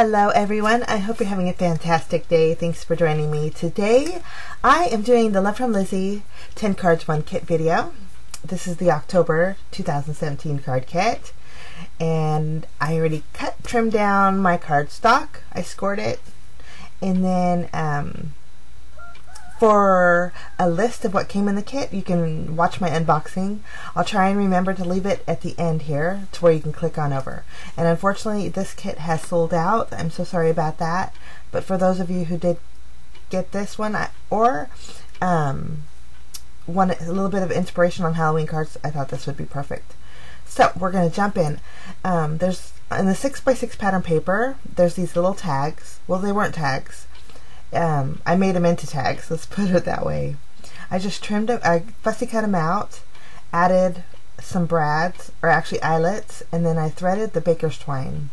Hello everyone, I hope you're having a fantastic day. Thanks for joining me. Today I am doing the Love from Lizi 10 cards 1 kit video. This is the October 2017 card kit and I already cut, trimmed down my card stock. I scored it and then um, for a list of what came in the kit, you can watch my unboxing. I'll try and remember to leave it at the end here to where you can click on over. And unfortunately, this kit has sold out. I'm so sorry about that. But for those of you who did get this one, or um, want a little bit of inspiration on Halloween cards, I thought this would be perfect. So we're going to jump in. Um, there's in the 6x6 pattern paper, there's these little tags. Well, they weren't tags um, I made them into tags, let's put it that way. I just trimmed them, I fussy cut them out, added some brads, or actually eyelets, and then I threaded the baker's twine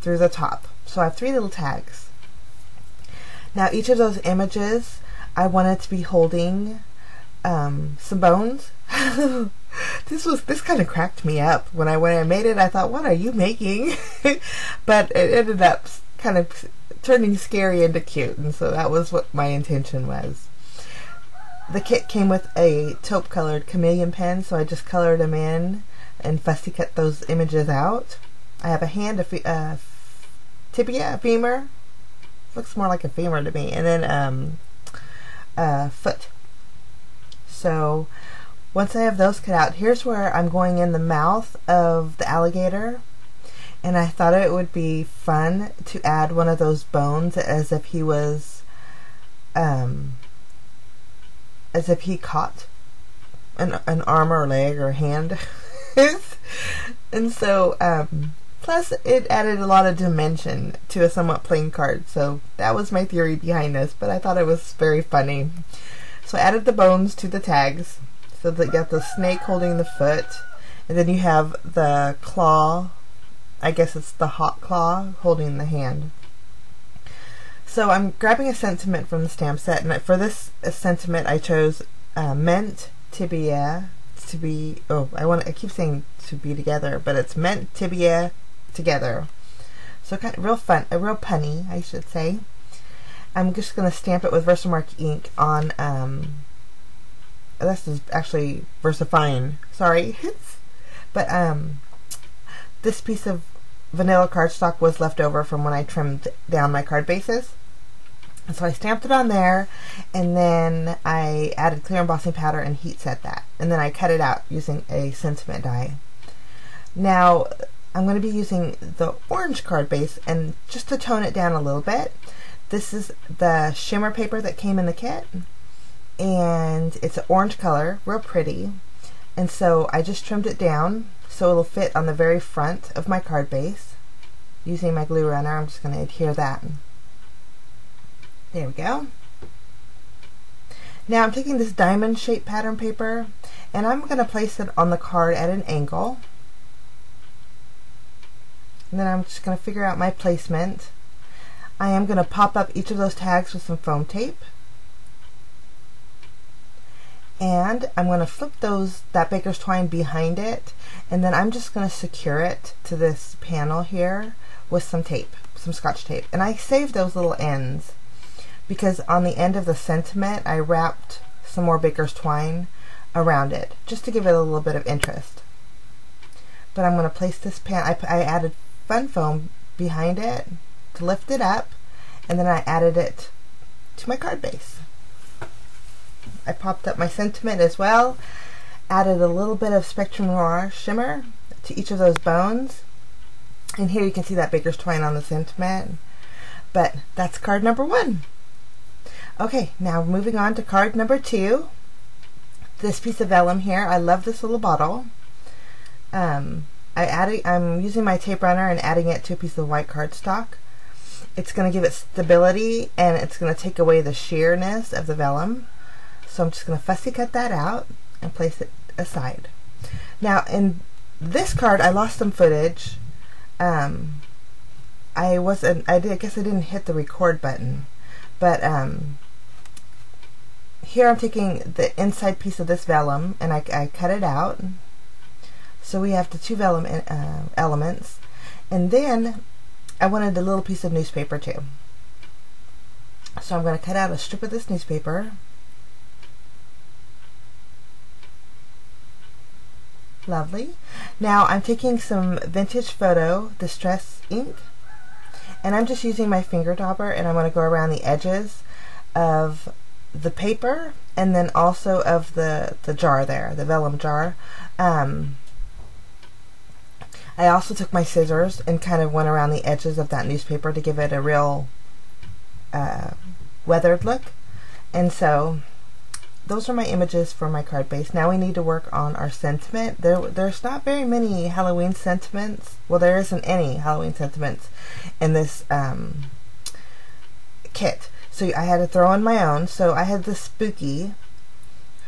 through the top. So I have three little tags. Now each of those images, I wanted to be holding um, some bones. this was this kind of cracked me up when I when I made it. I thought, what are you making? but it ended up kind of turning scary into cute, and so that was what my intention was. The kit came with a taupe colored chameleon pen, so I just colored them in and fussy cut those images out. I have a hand, a uh, tibia, a femur. Looks more like a femur to me. And then um, a foot. So once I have those cut out, here's where I'm going in the mouth of the alligator and I thought it would be fun to add one of those bones as if he was um, as if he caught an, an arm or leg or hand. And so um, plus it added a lot of dimension to a somewhat plain card. So that was my theory behind this but I thought it was very funny. So I added the bones to the tags so that you got the snake holding the foot and then you have the claw I guess it's the hot claw holding the hand. So I'm grabbing a sentiment from the stamp set, and for this sentiment I chose uh, meant tibia to be. Oh, I want. I keep saying to be together, but it's meant tibia together. So kind of real fun, a real punny, I should say. I'm just to stamp it with Versamark ink on. Um, this is actually VersaFine. Sorry, but um, this piece of vanilla cardstock was left over from when I trimmed down my card bases. So I stamped it on there and then I added clear embossing powder and heat set that. And then I cut it out using a sentiment die. Now I'm going to be using the orange card base and just to tone it down a little bit, this is the shimmer paper that came in the kit and it's an orange color, real pretty. And so I just trimmed it down so it'll fit on the very front of my card base. Using my glue runner, I'm just going to adhere that. There we go. Now I'm taking this diamond shaped pattern paper and I'm going to place it on the card at an angle. And then I'm just going to figure out my placement. I am going to pop up each of those tags with some foam tape and I'm going to flip those that baker's twine behind it and then I'm just going to secure it to this panel here with some tape some scotch tape. And I saved those little ends because on the end of the sentiment I wrapped some more baker's twine around it just to give it a little bit of interest. But I'm going to place this pan I, I added fun foam behind it to lift it up and then I added it to my card base. I popped up my sentiment as well. Added a little bit of Spectrum Noir shimmer to each of those bones. And here you can see that baker's twine on the sentiment. But that's card number one. Okay, now moving on to card number two. This piece of vellum here. I love this little bottle. Um, I added, I'm using my tape runner and adding it to a piece of white cardstock. It's going to give it stability and it's going to take away the sheerness of the vellum. So I'm just going to fussy cut that out and place it aside. Now in this card I lost some footage. Um, I wasn't, I, did, I guess I didn't hit the record button. But um, here I'm taking the inside piece of this vellum and I, I cut it out. So we have the two vellum uh, elements. And then I wanted a little piece of newspaper too. So I'm going to cut out a strip of this newspaper. Lovely. Now I'm taking some Vintage Photo Distress ink and I'm just using my finger dauber and I'm going to go around the edges of the paper and then also of the, the jar there, the vellum jar. Um, I also took my scissors and kind of went around the edges of that newspaper to give it a real uh, weathered look. And so those are my images for my card base. Now we need to work on our sentiment. There, there's not very many Halloween sentiments. Well, there isn't any Halloween sentiments in this um, kit. So I had to throw in my own. So I had the spooky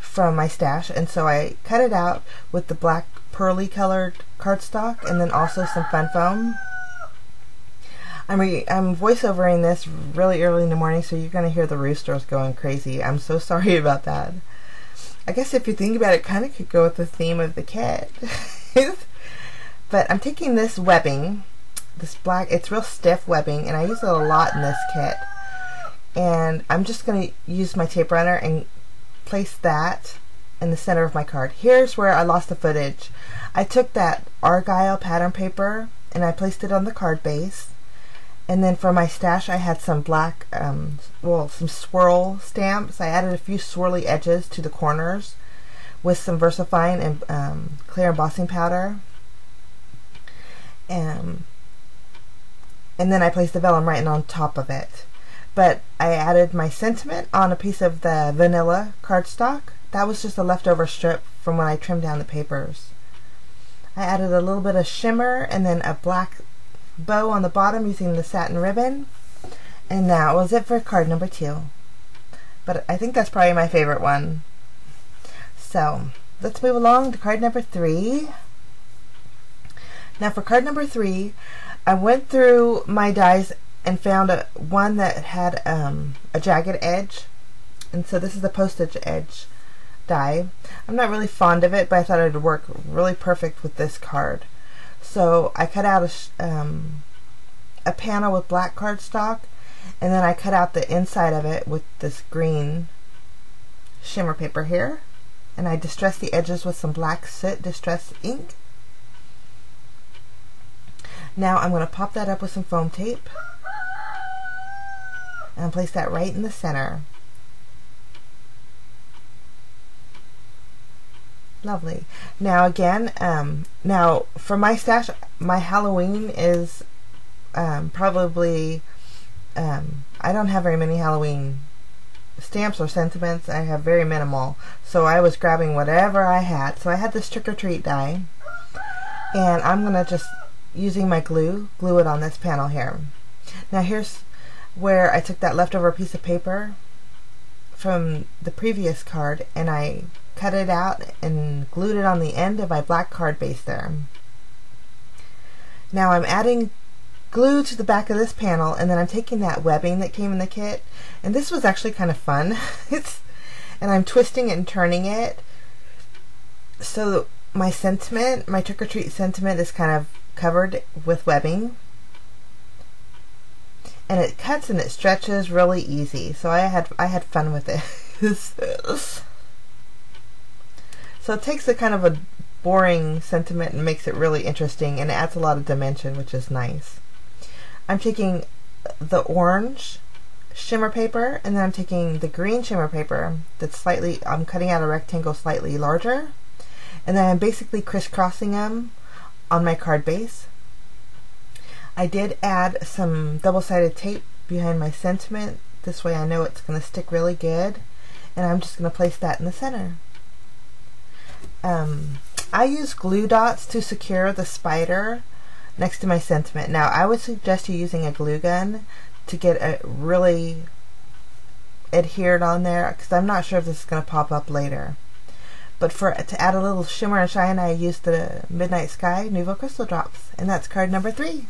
from my stash, and so I cut it out with the black pearly colored cardstock, and then also some fun foam. I'm re I'm voiceovering this really early in the morning, so you're gonna hear the roosters going crazy. I'm so sorry about that. I guess if you think about it, kind of could go with the theme of the kit. but I'm taking this webbing, this black, it's real stiff webbing, and I use it a lot in this kit. And I'm just going to use my tape runner and place that in the center of my card. Here's where I lost the footage. I took that Argyle pattern paper and I placed it on the card base and then for my stash, I had some black, um, well, some swirl stamps. I added a few swirly edges to the corners with some VersaFine and um, clear embossing powder. And, and then I placed the vellum right on top of it. But I added my sentiment on a piece of the vanilla cardstock. That was just a leftover strip from when I trimmed down the papers. I added a little bit of shimmer and then a black bow on the bottom using the satin ribbon. And that was it for card number two. But I think that's probably my favorite one. So let's move along to card number three. Now for card number three, I went through my dies and found a, one that had um, a jagged edge. And so this is the postage edge die. I'm not really fond of it, but I thought it would work really perfect with this card. So I cut out a, um, a panel with black cardstock and then I cut out the inside of it with this green shimmer paper here and I distressed the edges with some black soot distress ink. Now I'm going to pop that up with some foam tape and place that right in the center. Lovely. Now again, um, now for my stash, my Halloween is um, probably, um, I don't have very many Halloween stamps or sentiments. I have very minimal. So I was grabbing whatever I had. So I had this trick-or-treat die. And I'm to just, using my glue, glue it on this panel here. Now here's where I took that leftover piece of paper from the previous card and I cut it out and glued it on the end of my black card base there. Now I'm adding glue to the back of this panel and then I'm taking that webbing that came in the kit and this was actually kind of fun. it's and I'm twisting it and turning it so my sentiment, my trick-or-treat sentiment is kind of covered with webbing and it cuts and it stretches really easy so I had I had fun with it So it takes a kind of a boring sentiment and makes it really interesting and it adds a lot of dimension, which is nice. I'm taking the orange shimmer paper and then I'm taking the green shimmer paper that's slightly, I'm cutting out a rectangle slightly larger and then I'm basically crisscrossing them on my card base. I did add some double-sided tape behind my sentiment. This way I know it's going to stick really good. And I'm just going to place that in the center. Um, I use glue dots to secure the spider next to my sentiment. Now, I would suggest you using a glue gun to get it really adhered on there because I'm not sure if this is going to pop up later. But for to add a little shimmer and shine, I used the Midnight Sky Nuvo Crystal Drops, and that's card number three.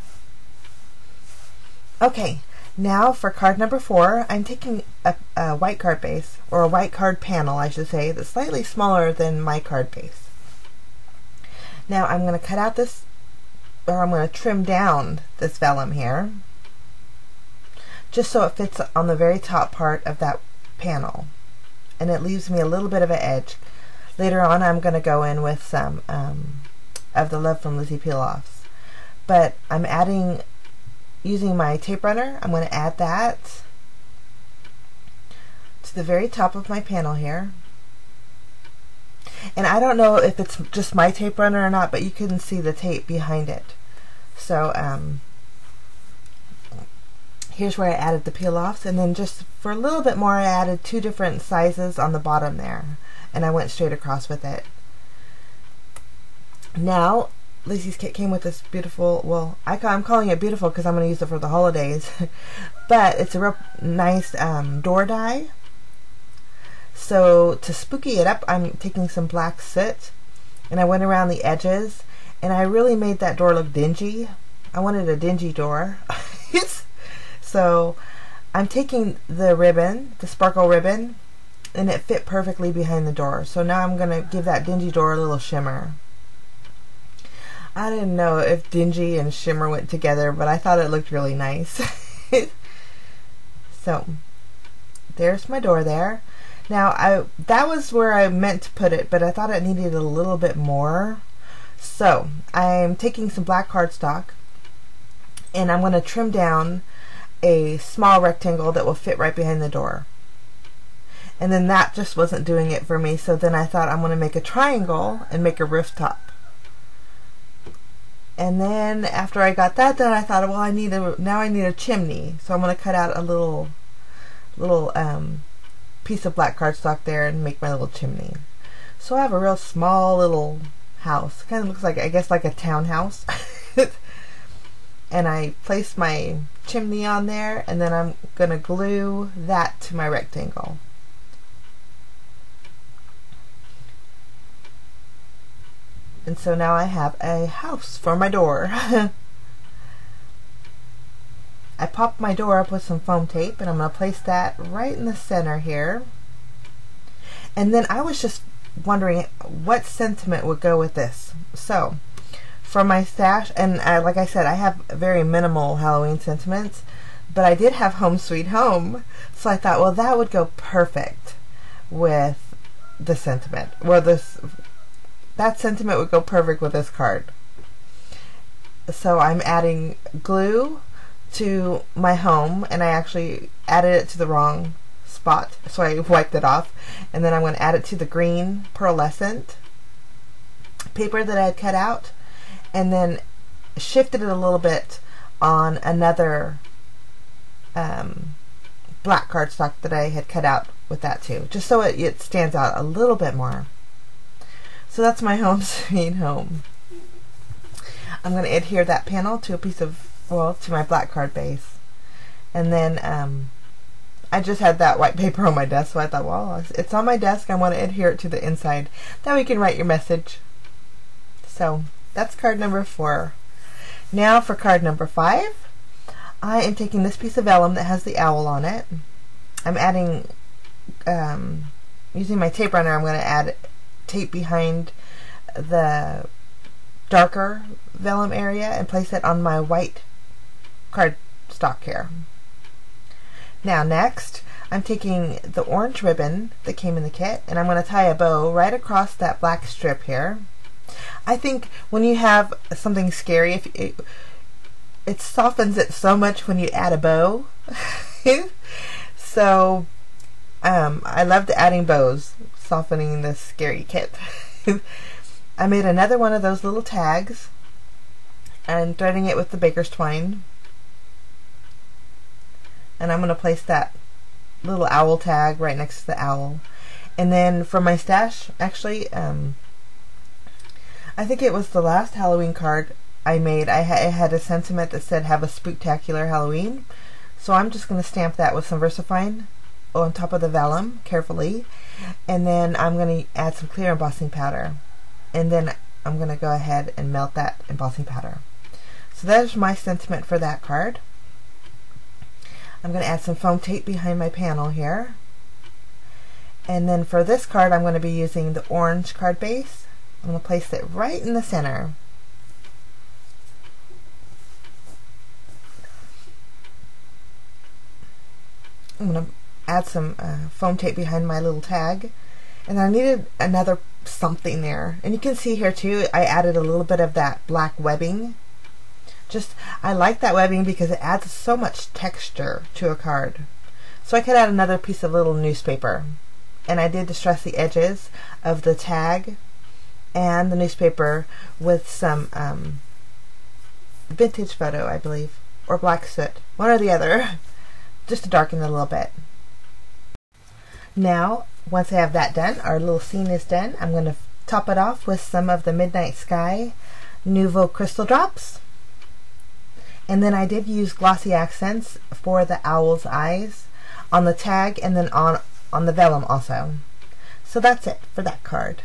Okay, now for card number four, I'm taking a, a, white card base, or a white card panel, I should say, that's slightly smaller than my card base. Now I'm going to cut out this or I'm going to trim down this vellum here just so it fits on the very top part of that panel and it leaves me a little bit of an edge. Later on I'm going to go in with some um, of the Love from Lizi peel-offs but I'm adding using my tape runner I'm going to add that to the very top of my panel here and I don't know if it's just my tape runner or not but you can see the tape behind it so um, here's where I added the peel-offs and then just for a little bit more I added two different sizes on the bottom there and I went straight across with it. Now Lizi's kit came with this beautiful, well I, am calling it beautiful because I'm going to use it for the holidays but it's a real nice um, door die so to spooky it up I'm taking some black soot and I went around the edges and I really made that door look dingy. I wanted a dingy door. So I'm taking the ribbon, the sparkle ribbon, and it fit perfectly behind the door. So now I'm going to give that dingy door a little shimmer. I didn't know if dingy and shimmer went together, but I thought it looked really nice. so there's my door there. Now I that was where I meant to put it, but I thought it needed a little bit more. So I'm taking some black cardstock and I'm going to trim down a small rectangle that will fit right behind the door. And then that just wasn't doing it for me, so then I thought I'm going to make a triangle and make a rooftop. And then after I got that done, I thought, well, I need a now I need a chimney, so I'm going to cut out a little little um, piece of black cardstock there and make my little chimney. So I have a real small little house. Kind of looks like I guess like a townhouse. and I place my chimney on there and then I'm going to glue that to my rectangle. And so now I have a house for my door. I popped my door up with some foam tape and I'm going to place that right in the center here. And then I was just wondering what sentiment would go with this. So from my stash, and I, like I said, I have very minimal Halloween sentiments, but I did have Home Sweet Home, so I thought, well, that would go perfect with the sentiment. Well, this that sentiment would go perfect with this card. So I'm adding glue to my home, and I actually added it to the wrong spot, so I wiped it off, and then I'm going to add it to the green pearlescent paper that I had cut out and then shifted it a little bit on another um, black cardstock that I had cut out with that too, just so it, it stands out a little bit more. So that's my home sweet home. I'm going to adhere that panel to a piece of, well, to my black card base. And then um, I just had that white paper on my desk, so I thought, well, it's on my desk. I want to adhere it to the inside. That way you can write your message. So that's card number four. Now for card number five, I am taking this piece of vellum that has the owl on it. I'm adding, um, using my tape runner, I'm going to add tape behind the darker vellum area and place it on my white card stock here. Now next, I'm taking the orange ribbon that came in the kit and I'm going to tie a bow right across that black strip here. I think when you have something scary, if it, it softens it so much when you add a bow. so um, I loved adding bows, softening the scary kit. I made another one of those little tags and threading it with the baker's twine. And I'm going to place that little owl tag right next to the owl. And then for my stash, actually, um, I think it was the last Halloween card I made. I, ha I had a sentiment that said have a spooktacular Halloween. So I'm just going to stamp that with some VersaFine on top of the vellum carefully and then I'm going to add some clear embossing powder and then I'm going to go ahead and melt that embossing powder. So that is my sentiment for that card. I'm going to add some foam tape behind my panel here. And then for this card, I'm going to be using the orange card base. I'm going to place it right in the center. I'm going to add some uh, foam tape behind my little tag. And I needed another something there. And you can see here too, I added a little bit of that black webbing. Just, I like that webbing because it adds so much texture to a card. So I could add another piece of little newspaper. And I did distress the edges of the tag and the newspaper with some um, vintage photo, I believe, or black soot, one or the other, just to darken it a little bit. Now, once I have that done, our little scene is done. I'm going to top it off with some of the Midnight Sky Nuvo Crystal Drops. And then I did use glossy accents for the owl's eyes on the tag and then on, on the vellum also. So that's it for that card.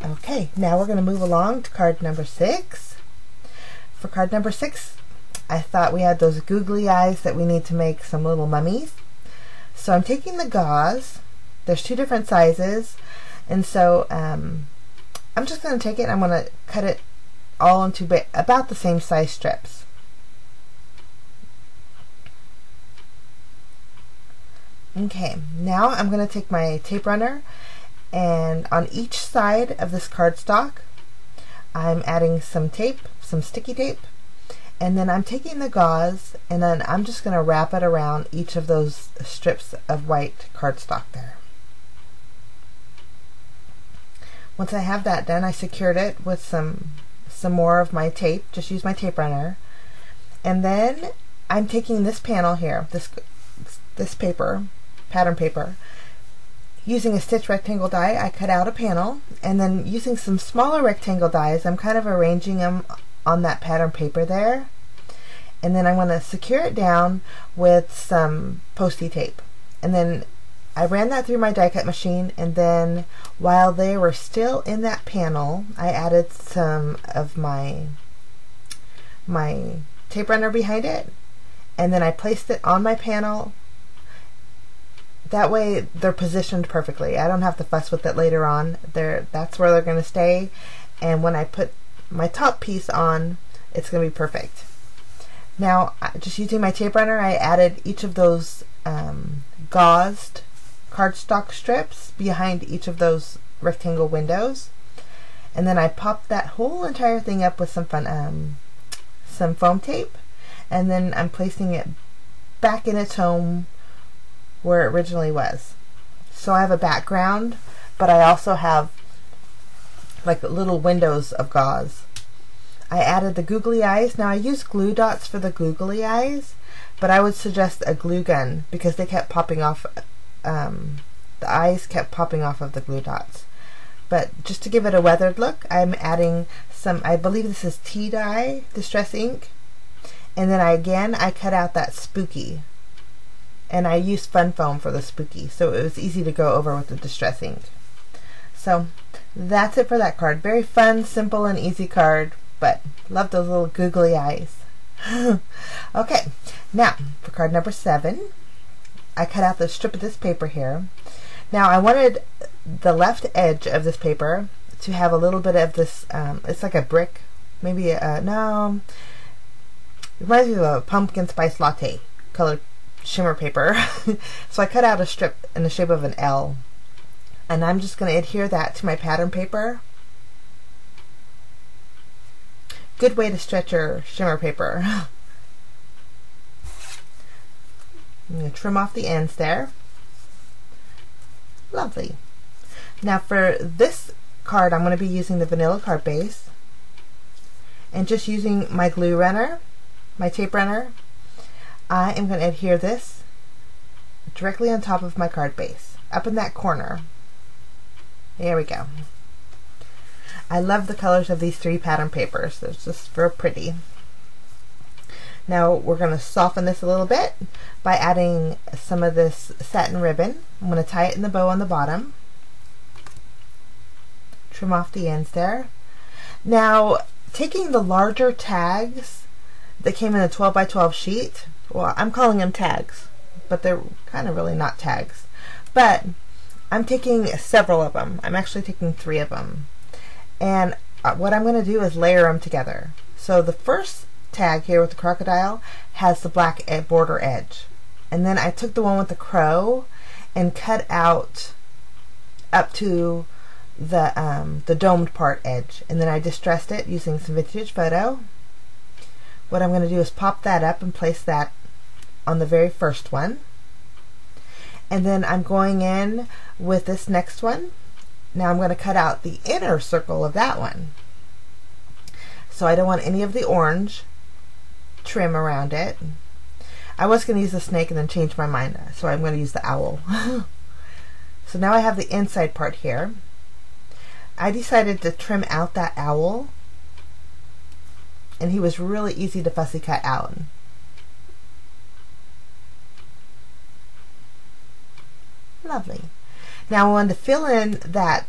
Okay, now we're going to move along to card number six. For card number six, I thought we had those googly eyes that we need to make some little mummies. So I'm taking the gauze. There's two different sizes. And so um, I'm just going to take it and I'm going to cut it all into about the same size strips. Okay, now I'm going to take my tape runner and on each side of this cardstock I'm adding some tape, some sticky tape, and then I'm taking the gauze and then I'm just going to wrap it around each of those strips of white cardstock there. Once I have that done, I secured it with some some more of my tape. Just use my tape runner. And then I'm taking this panel here, this this paper, pattern paper, Using a stitch rectangle die, I cut out a panel, and then using some smaller rectangle dies, I'm kind of arranging them on that pattern paper there. And then I'm going to secure it down with some postie tape. And then I ran that through my die cut machine, and then while they were still in that panel, I added some of my my tape runner behind it, and then I placed it on my panel that way they're positioned perfectly. I don't have to fuss with it later on. They're, that's where they're going to stay. And when I put my top piece on, it's going to be perfect. Now, just using my tape runner, I added each of those um, gauzed cardstock strips behind each of those rectangle windows. And then I popped that whole entire thing up with some fun, um, some foam tape. And then I'm placing it back in its home where it originally was. So I have a background, but I also have like little windows of gauze. I added the googly eyes. Now I use glue dots for the googly eyes, but I would suggest a glue gun because they kept popping off, um, the eyes kept popping off of the glue dots. But just to give it a weathered look, I'm adding some, I believe this is tea dye, Distress ink. And then I, again, I cut out that spooky and I used fun foam for the spooky so it was easy to go over with the distress ink so that's it for that card very fun simple and easy card but love those little googly eyes okay now for card number seven I cut out the strip of this paper here now I wanted the left edge of this paper to have a little bit of this um, it's like a brick maybe a, no it reminds me of a pumpkin spice latte colored shimmer paper. so I cut out a strip in the shape of an L. And I'm just going to adhere that to my pattern paper. Good way to stretch your shimmer paper. I'm going to trim off the ends there. Lovely. Now for this card, I'm going to be using the vanilla card base and just using my glue runner, my tape runner, I am going to adhere this directly on top of my card base, up in that corner. There we go. I love the colors of these three pattern papers. They're just real pretty. Now we're going to soften this a little bit by adding some of this satin ribbon. I'm going to tie it in the bow on the bottom. Trim off the ends there. Now taking the larger tags that came in a 12 by 12 sheet, well, I'm calling them tags, but they're kind of really not tags. But I'm taking several of them. I'm actually taking three of them. And uh, what I'm going to do is layer them together. So the first tag here with the crocodile has the black border edge. and then I took the one with the crow and cut out up to the um, the domed part edge and then I distressed it using some vintage photo what I'm going to do is pop that up and place that on the very first one and then I'm going in with this next one. Now I'm going to cut out the inner circle of that one. So I don't want any of the orange trim around it. I was going to use the snake and then change my mind so I'm going to use the owl. So now I have the inside part here. I decided to trim out that owl and he was really easy to fussy cut out. Lovely. Now I want to fill in that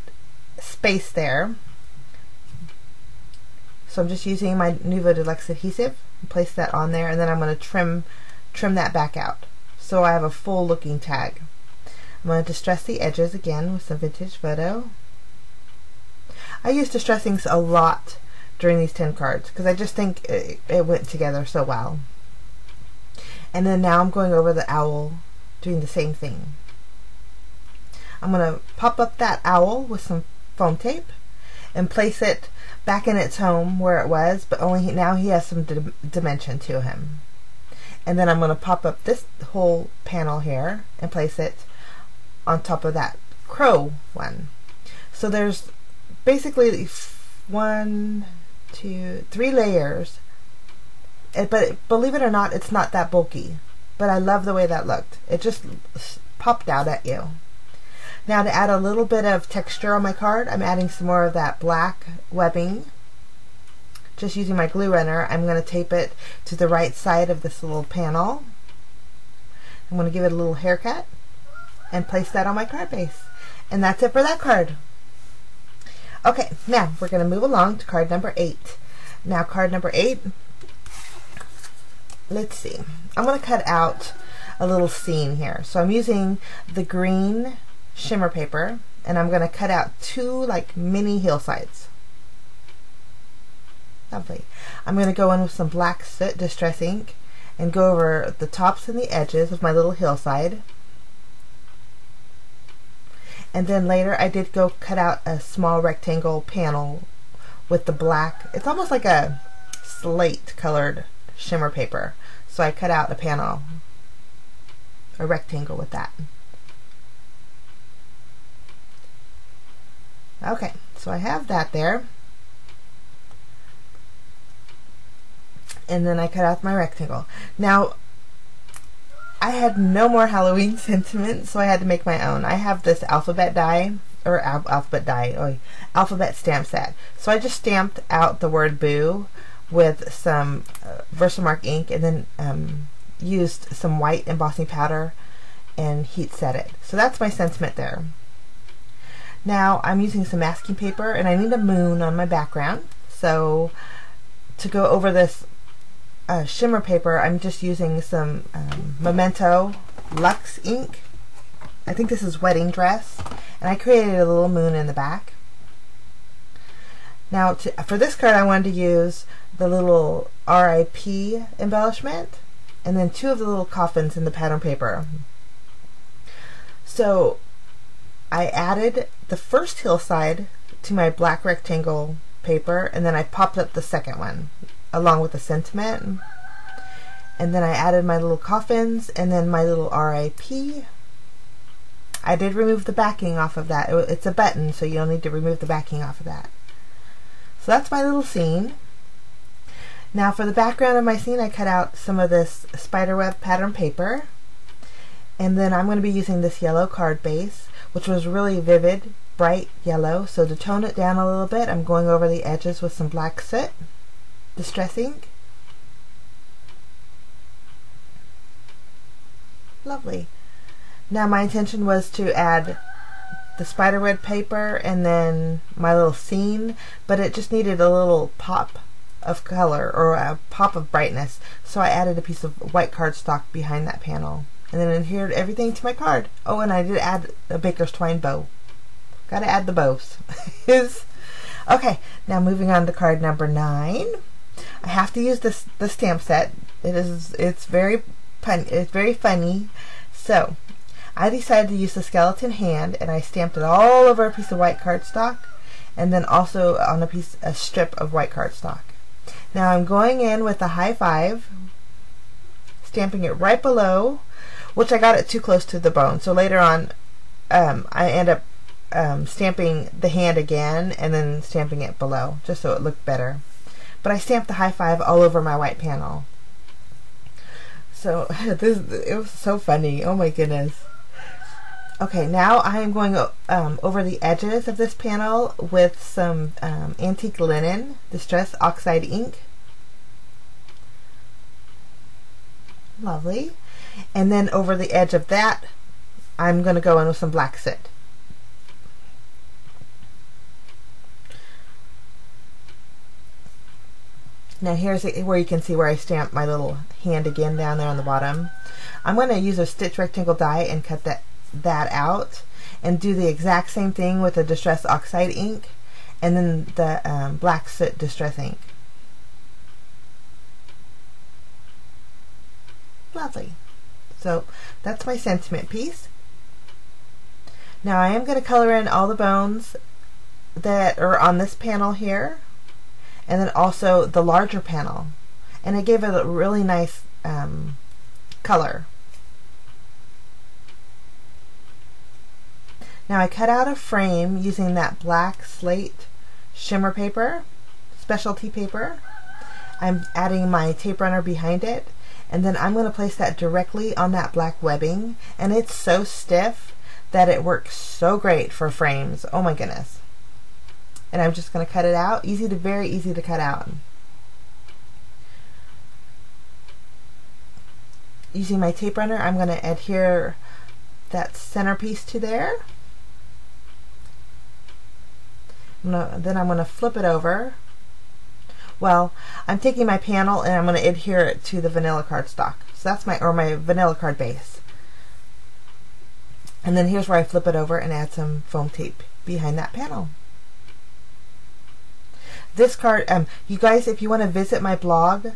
space there. So I'm just using my Nuvo Deluxe adhesive, place that on there, and then I'm going to trim trim that back out. So I have a full looking tag. I'm going to distress the edges again with some vintage photo. I use distressings a lot during these 10 cards because I just think it, it went together so well. And then now I'm going over the owl doing the same thing. I'm going to pop up that owl with some foam tape and place it back in its home where it was, but only now he has some di dimension to him. And then I'm going to pop up this whole panel here and place it on top of that crow one. So there's basically one, two, three layers. Eh, it, but believe it or not, it's not that bulky. But I love the way that looked. It just popped out at you. Now to add a little bit of texture on my card, I'm adding some more of that black webbing. Just using my glue runner, I'm going to tape it to the right side of this little panel. I'm going to give it a little haircut and place that on my card base. And that's it for that card. Okay, now we're going to move along to card number eight. Now card number eight, let's see. I'm going to cut out a little scene here. So I'm using the green shimmer paper and I'm going to cut out two like mini hillsides. Lovely. I'm going to go in with some black soot distress ink and go over the tops and the edges of my little hillside and then later I did go cut out a small rectangle panel with the black. It's almost like a slate colored shimmer paper. So I cut out a panel, a rectangle with that. Okay, so I have that there. And then I cut out my rectangle. Now, I had no more Halloween sentiment, so I had to make my own. I have this alphabet die, or al alphabet die, oh, alphabet stamp set. So I just stamped out the word boo with some uh, Versamark ink and then um, used some white embossing powder and heat set it. So that's my sentiment there. Now I'm using some masking paper and I need a moon on my background. So to go over this uh, shimmer paper, I'm just using some um, Memento Luxe ink. I think this is Wedding Dress. And I created a little moon in the back. Now, to, for this card, I wanted to use the little RIP embellishment and then two of the little coffins in the pattern paper. So, I added the first hillside to my black rectangle paper and then I popped up the second one along with the sentiment. And then I added my little coffins and then my little RIP. I did remove the backing off of that. It's a button, so you don't need to remove the backing off of that. So that's my little scene. Now for the background of my scene, I cut out some of this spiderweb pattern paper. And then I'm going to be using this yellow card base, which was really vivid, bright yellow. So to tone it down a little bit, I'm going over the edges with some black soot distressing. Lovely. Now my intention was to add the spiderweb paper and then my little scene, but it just needed a little pop of color or a pop of brightness. So I added a piece of white cardstock behind that panel and then adhered everything to my card. Oh, and I did add a baker's twine bow. Gotta add the bows. okay, now moving on to card number nine. I have to use this the stamp set. It is it's very pun it's very funny. So I decided to use the skeleton hand and I stamped it all over a piece of white cardstock and then also on a piece a strip of white cardstock. Now I'm going in with a high five, stamping it right below, which I got it too close to the bone. So later on, um, I end up um, stamping the hand again and then stamping it below, just so it looked better. But I stamped the high five all over my white panel. So this it was so funny. Oh my goodness. Okay, now I am going um, over the edges of this panel with some um, antique linen distress oxide ink. Lovely. And then over the edge of that, I'm going to go in with some black soot. Now here's where you can see where I stamped my little hand again down there on the bottom. I'm going to use a stitch rectangle die and cut that, that out and do the exact same thing with the Distress Oxide ink and then the um, Black Soot Distress ink. Lovely. So that's my sentiment piece. Now I am going to color in all the bones that are on this panel here and then also the larger panel. And it gave it a really nice um, color. Now I cut out a frame using that black slate shimmer paper, specialty paper. I'm adding my tape runner behind it and then I'm going to place that directly on that black webbing and it's so stiff that it works so great for frames. Oh my goodness and I'm just going to cut it out. Easy to, very easy to cut out. Using my tape runner, I'm going to adhere that centerpiece to there. I'm gonna, then I'm going to flip it over. Well, I'm taking my panel and I'm going to adhere it to the vanilla cardstock. So that's my, or my vanilla card base. And then here's where I flip it over and add some foam tape behind that panel this card, um, you guys, if you want to visit my blog,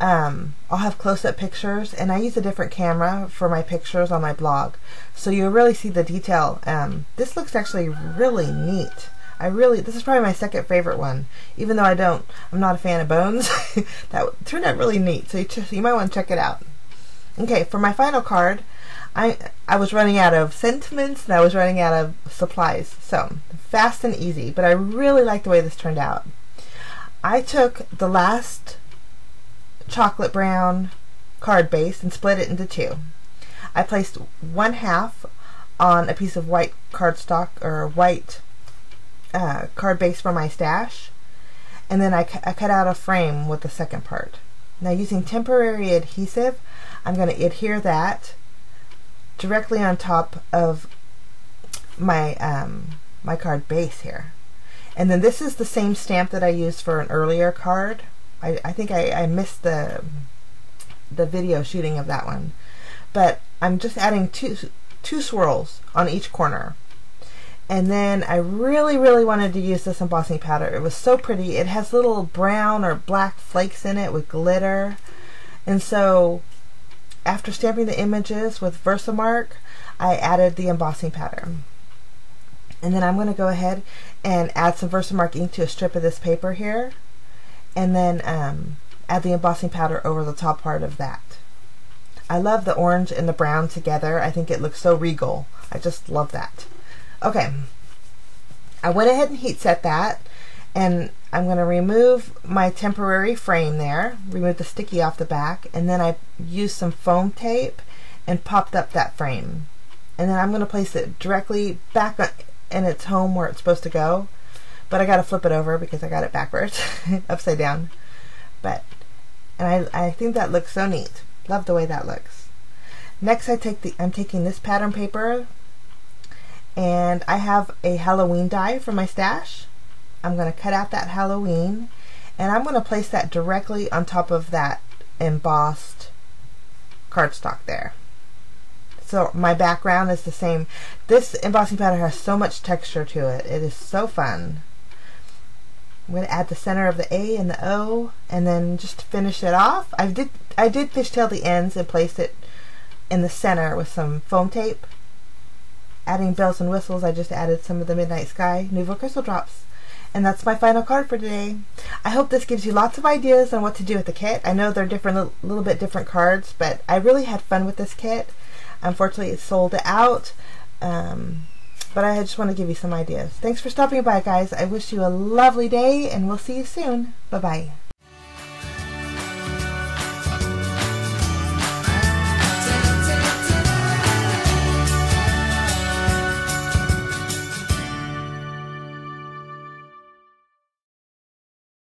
um, I'll have close-up pictures, and I use a different camera for my pictures on my blog, so you'll really see the detail. Um, this looks actually really neat. I really, this is probably my second favorite one, even though I don't, I'm not a fan of bones. that turned out really neat, so you, you might want to check it out. Okay, for my final card, I I was running out of sentiments and I was running out of supplies, so fast and easy, but I really like the way this turned out. I took the last chocolate brown card base and split it into two. I placed one half on a piece of white cardstock or white uh, card base for my stash and then I, I cut out a frame with the second part. Now using temporary adhesive I'm going to adhere that directly on top of my um, my card base here. And then this is the same stamp that I used for an earlier card. I, I think I, I missed the the video shooting of that one. But I'm just adding two, two swirls on each corner. And then I really, really wanted to use this embossing powder. It was so pretty. It has little brown or black flakes in it with glitter. And so after stamping the images with Versamark, I added the embossing powder. And then I'm going to go ahead and add some Versamark ink to a strip of this paper here. And then um, add the embossing powder over the top part of that. I love the orange and the brown together. I think it looks so regal. I just love that. Okay. I went ahead and heat set that. And I'm going to remove my temporary frame there. Remove the sticky off the back. And then I used some foam tape and popped up that frame. And then I'm going to place it directly back in it's home where it's supposed to go. But I got to flip it over because I got it backwards, upside down. But, and I, I think that looks so neat. Love the way that looks. Next I take the, I'm taking this pattern paper and I have a Halloween die from my stash. I'm going to cut out that Halloween and I'm going to place that directly on top of that embossed cardstock there. So my background is the same. This embossing powder has so much texture to it. It is so fun. I'm going to add the center of the A and the O and then just finish it off. I did I did fishtail the ends and place it in the center with some foam tape. Adding bells and whistles, I just added some of the Midnight Sky Nuvo Crystal Drops. And that's my final card for today. I hope this gives you lots of ideas on what to do with the kit. I know they're different, a little bit different cards, but I really had fun with this kit. Unfortunately, it sold out. Um, but I just want to give you some ideas. Thanks for stopping by, guys. I wish you a lovely day, and we'll see you soon. Bye-bye.